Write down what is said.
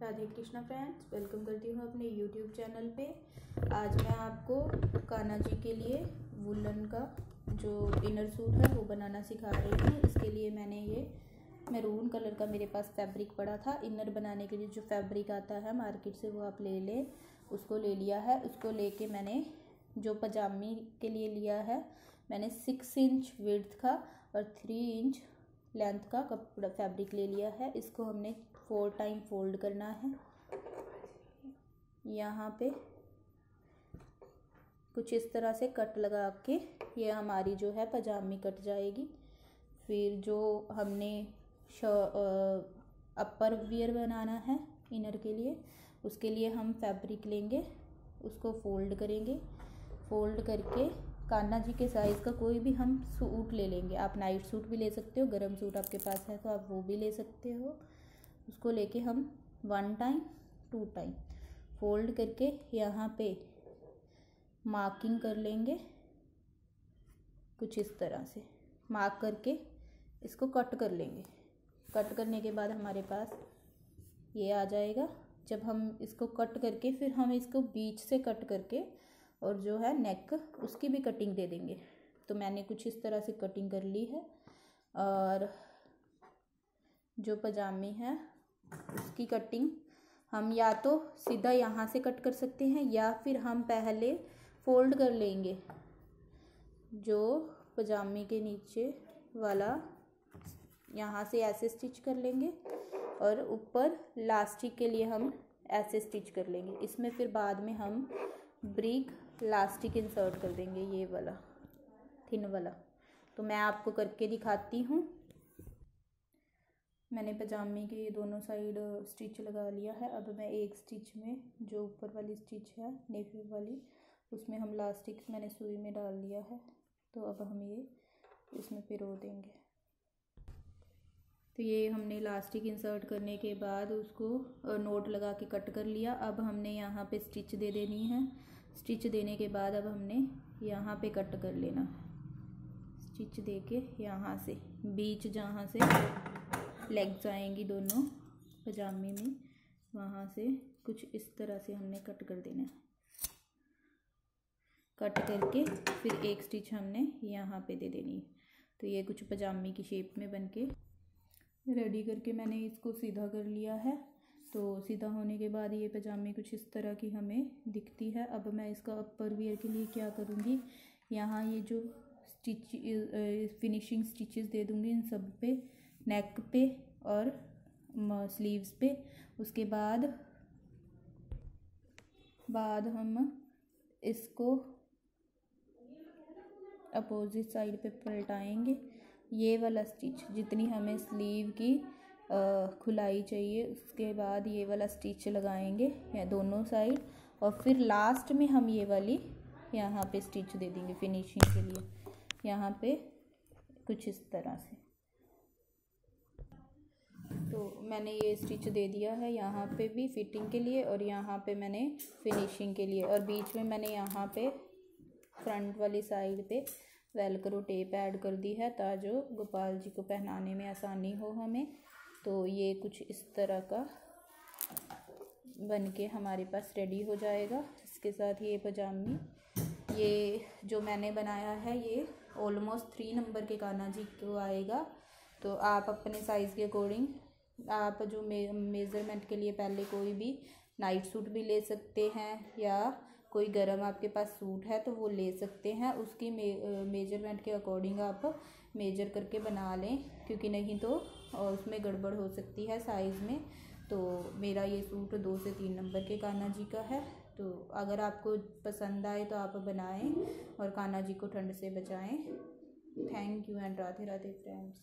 Radhe Krishna friends, welcome करती हूँ अपने यूट्यूब चैनल पे। आज मैं आपको कान्हा जी के लिए वुलन का जो इनर सूट है, वो बनाना सिखा रही हूँ। इसके लिए मैंने ये मैरून कलर का मेरे पास फैब्रिक पड़ा था। इनर बनाने के लिए जो फैब्रिक आता है मार्केट से, वो आप ले लें। उसको ले लिया है। उसको लेके मैंने जो पजामी के लिए लिया है, मैंने सिक्स इंच विर्थ का और थ्री इंच लेंथ का कपड़ा फैब्रिक ले लिया है। इसको हमने फोर टाइम फोल्ड करना है। यहाँ पे कुछ इस तरह से कट लगा के ये हमारी जो है पजामी कट जाएगी। फिर जो हमने अपर वियर बनाना है इनर के लिए, उसके लिए हम फैब्रिक लेंगे, उसको फोल्ड करेंगे। फोल्ड करके कान्हा जी के साइज़ का कोई भी हम सूट ले लेंगे। आप नाइट सूट भी ले सकते हो, गर्म सूट आपके पास है तो आप वो भी ले सकते हो। उसको लेके हम one time two time fold करके यहाँ पे मार्किंग कर लेंगे। कुछ इस तरह से मार्क करके इसको कट कर लेंगे। कट करने के बाद हमारे पास ये आ जाएगा। जब हम इसको कट करके फिर हम इसको बीच से कट करके और जो है नेक उसकी भी कटिंग दे देंगे। तो मैंने कुछ इस तरह से कटिंग कर ली है। और जो पजामी है उसकी कटिंग हम या तो सीधा यहाँ से कट कर सकते हैं या फिर हम पहले फोल्ड कर लेंगे, जो पजामे के नीचे वाला यहाँ से ऐसे स्टिच कर लेंगे और ऊपर लास्टिक के लिए हम ऐसे स्टिच कर लेंगे। इसमें फिर बाद में हम ब्रिक लास्टिक इंसर्ट कर देंगे, ये वाला थिन वाला। तो मैं आपको करके दिखाती हूँ। मैंने पजामे के दोनों साइड स्टिच लगा लिया है। अब मैं एक स्टिच में, जो ऊपर वाली स्टिच है नेफी वाली, उसमें हम लास्टिक मैंने सुई में डाल लिया है। तो अब हम ये इसमें पिरो देंगे। तो ये हमने लास्टिक इंसर्ट करने के बाद उसको नोट लगा के कट कर लिया। अब हमने यहाँ पे स्टिच दे देनी है। स्टिच देने के बाद अब हमने यहाँ पे कट कर लेना। स्टिच दे के यहाँ से, बीच जहाँ से लेग्स आएँगी दोनों पजामे में, वहाँ से कुछ इस तरह से हमने कट कर देना है। कट करके फिर एक स्टिच हमने यहाँ पे दे देनी है। तो ये कुछ पजामे की शेप में बन के रेडी करके मैंने इसको सीधा कर लिया है। तो सीधा होने के बाद ये पजामे कुछ इस तरह की हमें दिखती है। अब मैं इसका अपर वियर के लिए क्या करूँगी? यहाँ ये जो स्टिच फिनिशिंग स्टिचेस दे दूँगी इन सब पे। नेक पे और स्लीव्स पे। उसके बाद बाद हम इसको अपोजिट साइड पे पलटाएँगे। ये वाला स्टिच जितनी हमें स्लीव की खुलाई चाहिए, उसके बाद ये वाला स्टिच लगाएँगे, या दोनों साइड और फिर लास्ट में हम ये वाली यहाँ पे स्टिच दे देंगे फिनिशिंग के लिए। यहाँ पे कुछ इस तरह से। तो मैंने ये स्टिच दे दिया है यहाँ पे भी फिटिंग के लिए और यहाँ पे मैंने फिनिशिंग के लिए और बीच में मैंने यहाँ पे फ्रंट वाली साइड पे वेलक्रो टेप ऐड कर दी है ताजो गोपाल जी को पहनाने में आसानी हो हमें। तो ये कुछ इस तरह का बन के हमारे पास रेडी हो जाएगा। इसके साथ ये पजामी, ये जो मैंने बनाया है ये ऑलमोस्ट थ्री नंबर के कान्हा जी को आएगा। तो आप अपने साइज़ के अकॉर्डिंग आप जो मे मेज़रमेंट के लिए पहले कोई भी नाइट सूट भी ले सकते हैं या कोई गर्म आपके पास सूट है तो वो ले सकते हैं। उसकी मे मेज़रमेंट के अकॉर्डिंग आप मेजर करके बना लें, क्योंकि नहीं तो उसमें गड़बड़ हो सकती है साइज़ में। तो मेरा ये सूट दो से तीन नंबर के कान्हा जी का है। तो अगर आपको पसंद आए तो आप बनाएँ और कान्हा जी को ठंड से बचाएँ। Thank you and Radhe Radhe friends